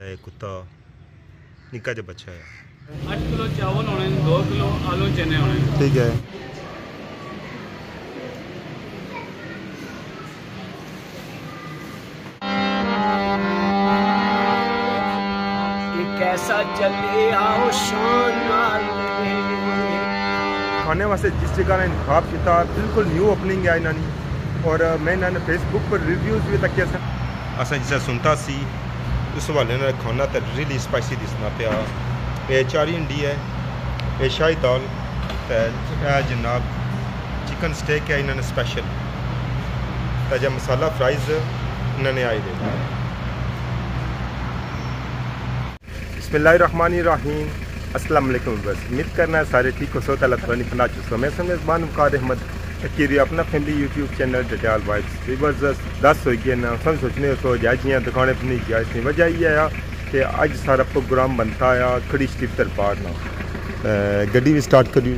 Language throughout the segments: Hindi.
है कुत्ता निका जो बच्चा है आठ किलो चावल होने दो किलो आलू चने होने ठीक है खाने वास्ते जिस जगह ने इंतखब किया बिल्कुल न्यू ओपनिंग है इन्होंने और मैं इन्होंने फेसबुक पर रिव्यूज़ भी तक असा जिसा सुनता सी उस हवाले ने रखा तो रियली स्पाइसी दिसना पिया एह् चारी हंडी है एह् शाही दाल जनाब चिकन स्टेक है, इन्होंने स्पैशल तो जो मसाला फ्राइज इन्होंने आए दे। बसमिल्लामान राहीम असलम बस उम्मीद करना है सारे ठीक हो, सो तला तला निपना चुस्को मैं समय मेज़बान वकार अहमद akiri अपना फैमिली यूट्यूब चैनल डटाल वाइब्स ज़बरदस्त दस होई गे ना। सब सोचने उसको जाजियाँ दिखाने अपनी जायज़ नहीं वजह ये आ कि अज सारा प्रोग्राम बनता आया खड़ी शरीफ दरबार ना। गड्डी भी स्टार्ट करी।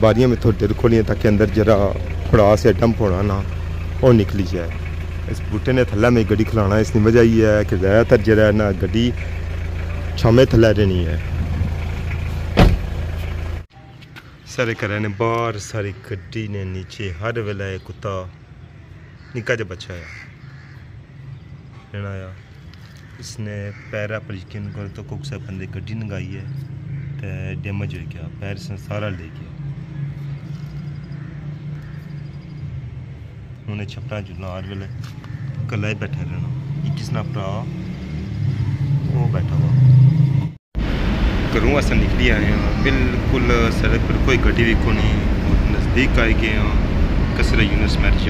बारियाँ में थोड़ी देर खोलियाँ ताकि अंदर जरा खड़ास या डंप होना ना, और निकली है इस बूटे ने थल्ला में गड्डी खिलाना इसकी वजह यह है कि ज़्यादातर जरा ना गड्डी छामे थल्ला रहनी है। ਸਾਰੇ ਘਰਾਂ ਨੇ ਬਾਹਰ ਸਾਰੀ ਗੱਡੀ ਨੇ ਨੀਚੇ ਹਰ ਵੇਲੇ ਇਹ ਕੁੱਤਾ ਨਿੱਕਾ ਜਿਹਾ ਬੱਚਾ ਹੈ ਰਹਿਣਾ ਆ ਇਸਨੇ ਪੈਰਾ ਪਰ ਯਕੀਨ ਕਰ तो कुक से बंदे गड्डी नंगाई है ते डैमेज हो गया पैर से सारा ले गया ਉਹਨੇ ਛਪੜਾ ਜੁਲਾ ਹਰ ਵੇਲੇ ਇਕੱਲਾ ਹੀ ਬੈਠਾ ਰਹਿਣਾ ਇਹ ਕਿਸ ਨਾਲ ਭਰਾ ਉਹ ਬੈਠਾ ਵਾ घरों अस निकली आए हैं। बिल्कुल, सड़क पर कोई गड्डी भी को नहीं। नज़दीक आए गए हैं। कसरा यूनिस मैरिज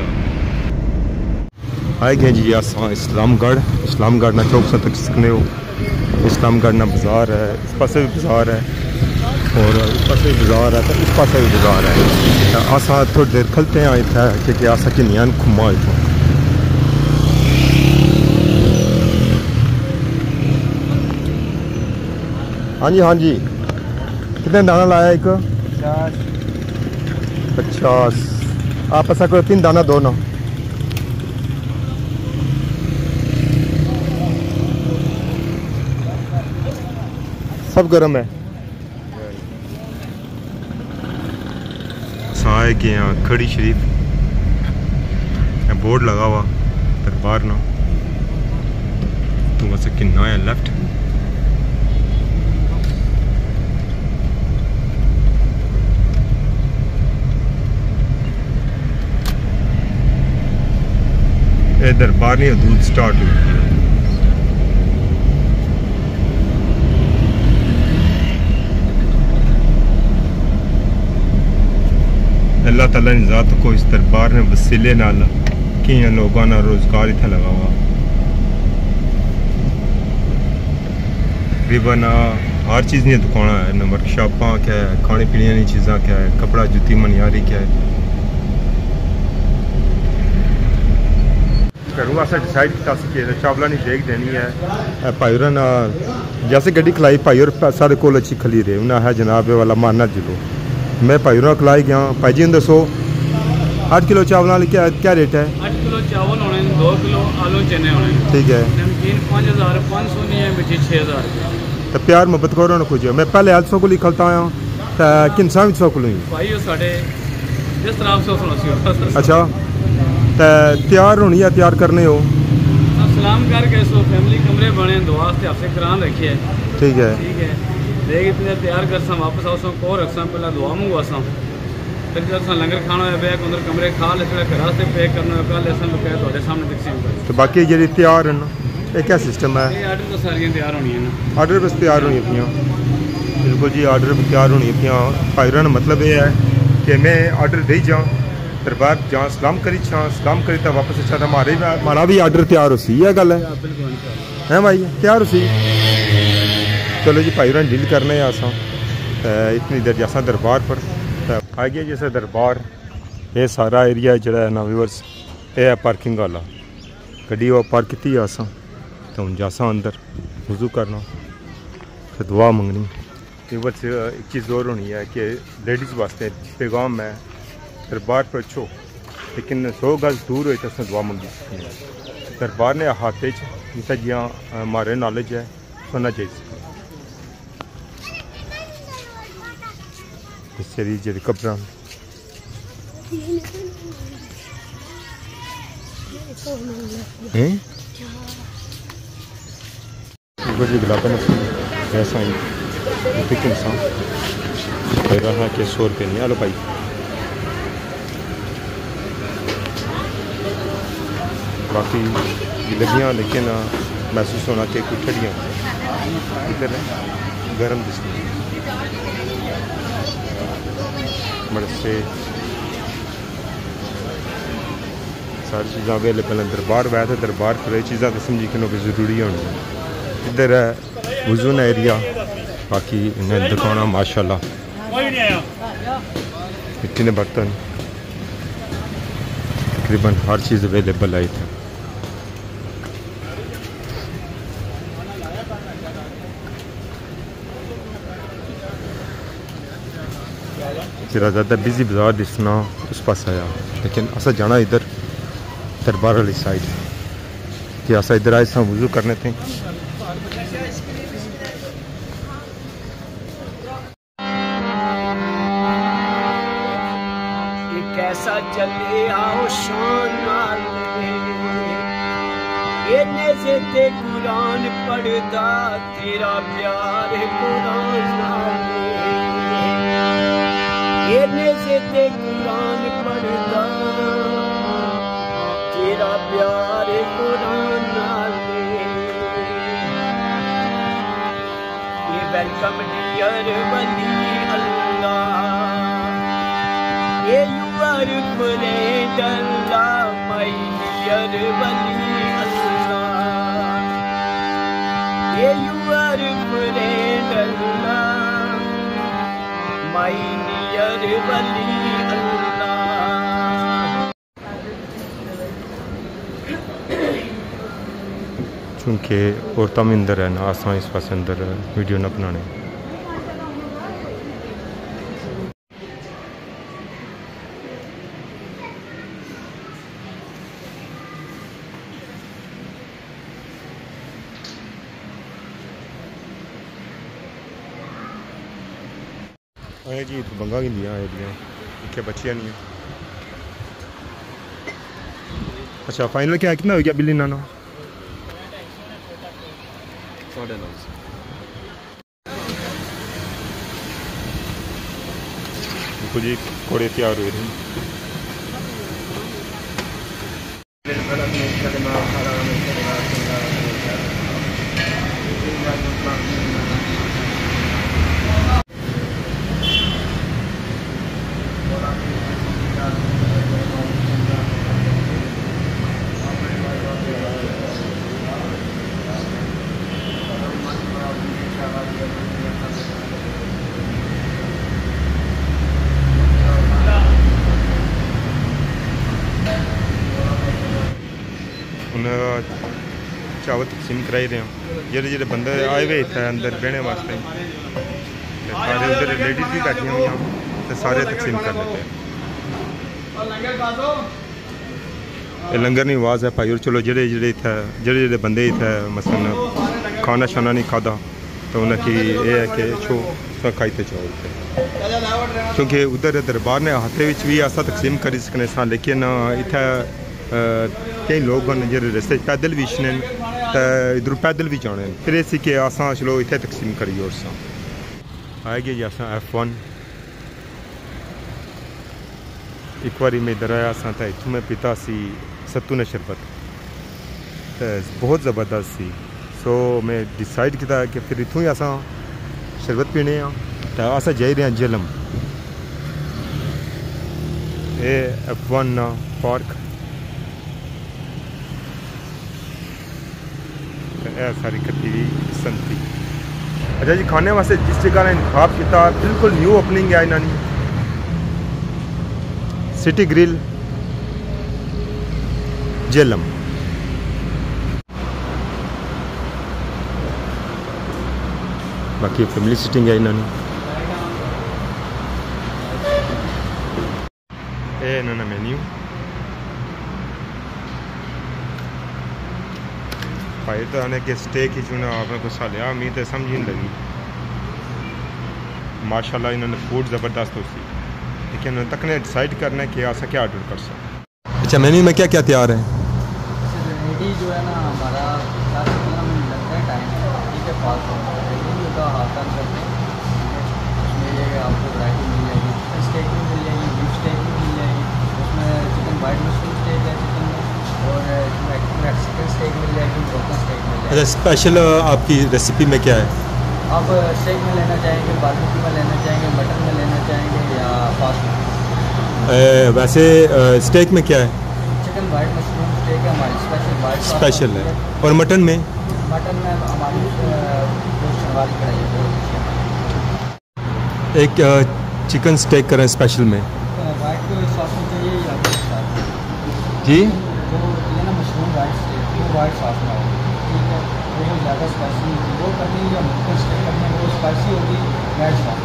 आए गए जी अस इस्लामगढ़। इस्लामगढ़ ना चौक तक सकने हो। इस्लामगढ़ ना बाज़ार है। इस पास भी बाज़ार है। और इस पास भी बाज़ार है तो इस पास भी बाज़ार है। अस थोड़ी देर खलते हैं इतना क्योंकि अस किन्नियाँ घुमा इतना हाँ जी हाँ जी कितने दाना लाया एक पचास आप ऐसा करो तीन दाना दो ना सब गर्म है आए गए यहाँ खड़ी शरीफ बोर्ड लगा हुआ दरबार ना तो वैसे किन्ना है लेफ़्ट दरबार नहीं हदूद स्टार्ट हुई। अल्लाह तला ने जात को इस दरबार ने वसीले नाल किया लोगों ना रोज़गार इतना लगावा तकरीबन हर चीज़ दुकान है नंबर क्या है, खाने पीने की चीज़ा क्या है, कपड़ा, जुती मनियारी क्या है। घरों असें डिसाइड कीता अस कि चावला ने शेक देनी है भाई होरें जैसे गड्डी खलाई भाई होर साढ़े कोल अच्छी खली रहे उन्हें आया जनाब वाला मारना जिलो मैं भाई होरें खिलाई गया भाई जी दसो आठ किलो चावल वाले क्या क्या रेट है आठ किलो चावल होने दो किलो आलू चने होने ठीक है नमकीन पाँच हज़ार पाँच सौ नहीं है मिठी छः हज़ार तो प्यार मुहब्बत करो ना कुछ मैं पहले अल्फ सौ को लिखलता आया तो किन सा भी सौ को लूँ भाई साढ़े जिस तरह आप सौ सुनो अच्छा तो तैयार होनी है तैयार करने हो सलाम करके सो फैमिली कमरे बने दो वास्ते आपसे करान रखे है ठीक है ठीक है देख इतने तैयार कर सम वापस आओ सो को रख सम पहला दुआ मंगवा सम फिर जब सा लंगर खाना है बैग अंदर कमरे खा ले फिर घर से पैक करना है कल ऐसा लोग तुम्हारे सामने दिख सी तो बाकी जी तैयार हैं ये क्या सिस्टम है ये आर्डर तो सारियाँ तैयार होनी है ना आर्डर बस तैयार होनी पियाँ बिल्कुल जी आर्डर तैयार होनी पियाँ भाई मतलब ये है कि मैं आर्डर दे जाऊँ दरबार जाऊँ सलाम करी छां सलाम करी तो वापस अच्छा तो हमारे भी हमारा भी आर्डर तैयार हो सी है गल है बिल्कुल हैं भाई तैयार हो सी चलो जी भाई होरें डील करने हैं असां ते इतनी देर जैसा दरबार पर ते आ गया जैसे दरबार ये सारा एरिया जड़ा है ना व्यूअर्स ये है पार्किंग वाला गड्डी वो पार्क की असां तो हूँ जासा अंदर वज़ू करना फिर दुआ मंगनी व्यूअर्स एक चीज़ और होनी है कि लेडीज़ वास्ते पैगाम है दरबार पर अच्छो लेकिन सौ गज दूर होए तो असें दुआ मंगी। सकते हैं दरबार ने च जित्थै जियाँ हमारे नॉलेज है होना चाहिए शरीर जे कपड़ा हैं? Gue juga lapan biasa ini. Bikin sang. Kira है कि सौ रुपये नहीं आलो भाई। बाकी लगियाँ लेकिन महसूस होना कि कुछ ठंडियाँ इधर गर्म दिसती बड़े से सारी चीज़ां अवेलेबल हैं। दरबार वै ते दरबार पर चीज़ां ते समझी कि ज़रूरी होनी इधर है वजून एरिया। बाकी इन्हें दुकाना माशाल्लाह। मिट्टी ने बर्तन। तकरीबन हर चीज़ अवेलेबल है इतना ज़्यादा बिज़ी बाज़ार दिसना उस पास आया। लेकिन असा जाना इधर, दरबार वाली साइड कि असा इधर आए सा वज़ू करने थे। कैसा चले आओ शान ते कुरान पढ़दा, तेरा प्यार कुरान नाले। इन्ने से ते कुरान पढ़दा तेरा प्यार है कुरान ये welcome dear Wali Allah Yeah, you are a friend, Allah, my dear Wali Allah. Yeah, you Allah. चूँकि औरतां भी अंदर है ना असां इस पास अंदर वीडियो ना बनाने आए जी बंगा गिंदियाँ आए दियाँ इक्के बच्चियाँ नहीं अच्छा फाइनल क्या कितना हो गया बिल्ली नाना देखो जी घोड़े तैयार हुए हैं सिम कराई रहे हो जेह्ड़े जेह्ड़े बंदे आए हुए इत्थै अंदर बहने वास्ते। सारे उधर लेडीज़ भी बैठी हुई हैं तो सारे तकसीम कर लेते हैं लंगर नहीं आवाज़ है भाई और चलो जेडे जेडे इत्थै जेडे जेडे बंदे इत्थै मसलन खाना शाना नहीं खादा तो उन्हें कि ये है कि छो खाई तो जाओ क्योंकि उधर दरबार ने हाथे बिच भी ऐसा तकसीम करी सकने सा, लेकिन इत्थै कई लोग न जेह्ड़े रस्ते पैदल भी इच्छे ते इधर पैदल बि जाने फिर इसी के असां चलो इथे तक़सीम करी ओड़सां आई गए जी असां एफ़ वन एक बार में इधर आया असां त इथों में पीतासीं सत्तू न शरबत। बहुत ज़बरदस्त सी। सो में डिसाइड कीता कि फिर इथों ही असां शरबत पीने आं। तो अस जाई रहे जलम। A F one park. ਇਹ ਸਾਰੀ ਕੱਟੀ ਹੋਈ ਸੰਤੀ ਅੱਛਾ ਜੀ ਖਾਣੇ ਵਾਸਤੇ ਜਿਸ ਜਗ੍ਹਾ ਨੇ ਇੰਤਖਾਬ ਕੀਤਾ ਬਿਲਕੁਲ ਨਿਊ ਓਪਨਿੰਗ ਹੈ ਇਹਨਾਂ ਦੀ सिटी ग्रिल जेलम बाकी फैमिली सिटिंग है इन्होंने ये इन्होंने मेन्यू ਭਾਈ ಫೈಟ್ ಅನ್ನೋಕ್ಕೆ ಸ್ಟೇಕ್ ಇಚ್ಚಿನ आपने को सालिया मैं तो समझ ही लगी। माशाल्लाह इन्होंने फ़ूड ज़बरदस्त होती। लेकिन तकने डिसाइड करना है कि ऐसा क्या ऑर्डर कर सकते अच्छा मेन्यू में क्या क्या तैयार है? आपको अच्छा स्पेशल आपकी रेसिपी में क्या है? आप स्टेक में लेना चाहेंगे बारबेक्यू में लेना चाहेंगे मटन में लेना चाहेंगे या फास्ट ए, वैसे स्टेक में क्या है? चिकन वाइट मशरूम स्टेक है हमारी स्पेशल वाइट स्पेशल है। और मटन में? मटन में हमारी वाली कढ़ाई एक चिकन स्टेक करें स्पेशल में। वाइट सॉस में चाहिए या जी? ये mushroom white steak white sauce में वो ज़्यादा स्पाइसी होगी। वो करनी या मटन स्टेक करनी वो स्पाइसी होगी सॉस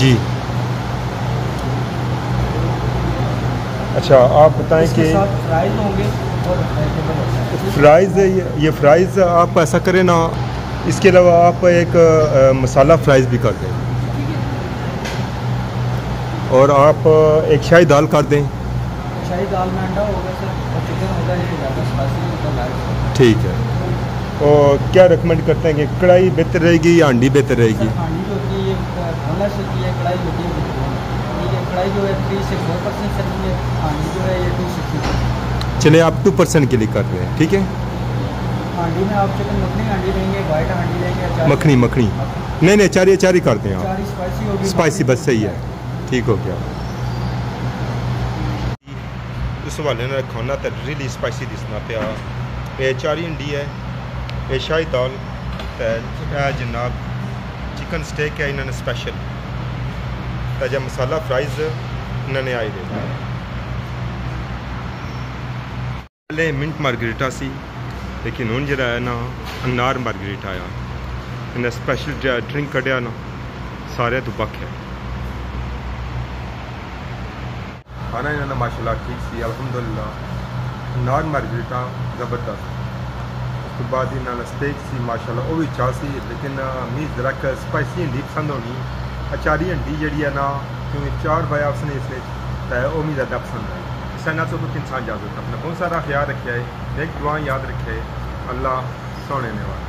जी। अच्छा आप बताएँ कि फ्राइज होंगे और फ्राइज़ ये, ये फ्राइज़ आप ऐसा करें ना इसके अलावा आप एक अ, मसाला फ्राइज़ भी कर दें। और आप एक शाही दाल कर दें। शाही दाल में अंडा होगा सर और चिकन होगा ये ज़्यादा स्पाइसी लाइट ठीक है। और क्या रिकमेंड करते हैं कि कढ़ाई बेहतर रहेगी या अंडी बेहतर रहेगी सर हांडी जो होती है ये बोनलेस होती है कढ़ाई होती है with bone। ठीक है कढ़ाई जो है थ्री से फोर परसेंट सर्विंग है हांडी जो है ये टू सिक्सटी चलिए आप टू परसेंट के लिए कर रहे हैं ठीक है हांडी में आप चिकन मखनी हांडी लेंगे वाइट हांडी लेंगे अचार मखनी मखनी नहीं नहीं चारी चारी कर दें आप चार स्पाइसी होगी स्पाइसी बस सही है ठीक हो गया ਉਸ ਹਵਾਲੇ ਨਾਲ ਖਾਣਾ ਤਾਂ ਰੀਲੀ ਸਪਾਈਸੀ ਦਿਸਣਾ ਪਿਆ ਇਹ ਚਾਰੀ ਅੰਡੀ ਹੈ एशाई दाल ते जनाब चिकन स्टेक है, इन्होंने स्पैशल ते जो मसाला फ्राइज इन्होंने आए थे पहले मिंट मारगरेटा सी, लेकिन हूँ जरा है ना, अनार मार्गरीटा आया। इन्हें स्पेशल ड्रिंक कटिया ना, सारे तो बख है। खाना इन्होंने माशाल्लाह ठीक सी अलहमदुल्ला अनार मारगरेटा ज़बरदस्त। उस तो बाद इन्होंने स्टेक सी, माशाल्लाह, वो भी अच्छा सी लेकिन मी जरा स्पाइसी हंडी पसंद होनी अचारी हंडी जी है ना, क्योंकि चार बाया उसने इसने तय वो मी ज़्यादा पसंद आई ना तो कुछ इंसान जागरूक अपना बहुत सारा ख्याल रखे है? एक दुआ याद रखे अल्लाह सोने ने वाला